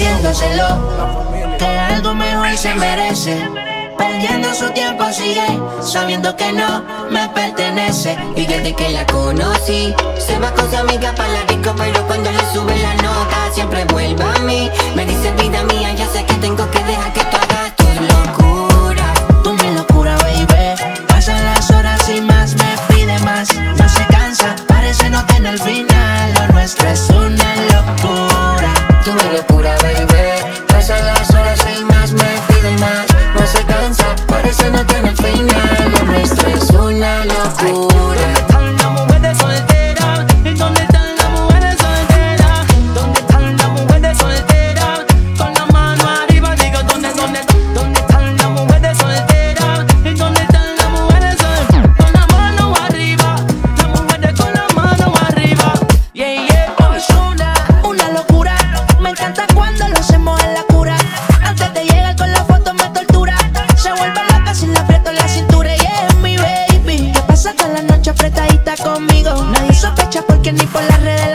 diciéndoselo que algo mejor se merece. Perdiendo su tiempo sigue sabiendo que no me pertenece. Y desde que la conocí, se va con su amiga para la disco, pero cuando le sube la nota siempre vuelve a mí. Me dice vida mía, ya sé que tengo que dejar que tú hagas tu locura. Tú mi locura, baby. Pasan las horas y más me pide más. No se cansa, parece no tener final. Lo nuestro es una locura. Tú mi locura, es una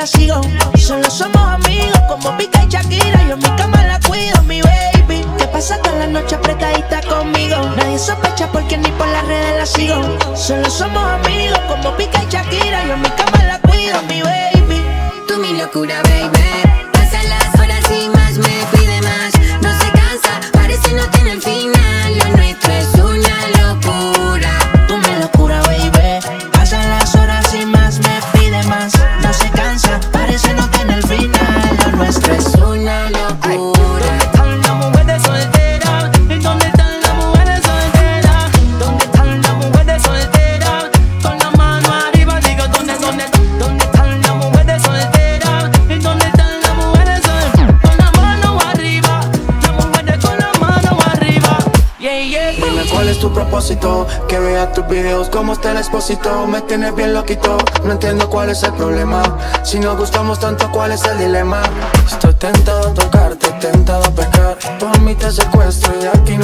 sigo. Solo somos amigos como Pica y Shakira. Yo en mi cama la cuido, mi baby. Que pasa toda la noche apretadita conmigo. Nadie sospecha porque ni por las redes la sigo. Solo somos amigos como Pica y Propósito. Que vea tus videos como está el expósito. Me tienes bien loquito No entiendo cuál es el problema. Si nos gustamos tanto cuál es el dilema Estoy tentado a tocarte, tentado a pescar Por mí te secuestro y aquí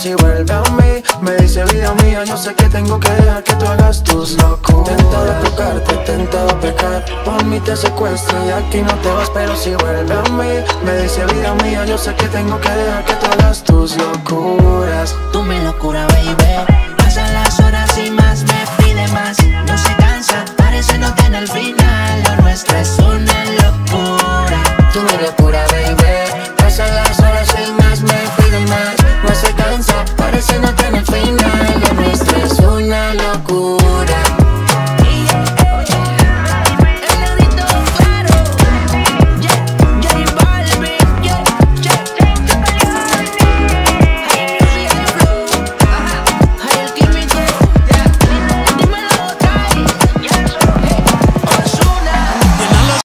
si vuelve a mí. Me dice vida mía Yo sé que tengo que dejar que tú hagas tus locuras Tentado a tocarte, tentado pecar. Por mí te secuestro y aquí no te vas Pero si vuelve a mí. Me dice vida mía Yo sé que tengo que dejar que tú hagas tus locuras tú mi locura, baby.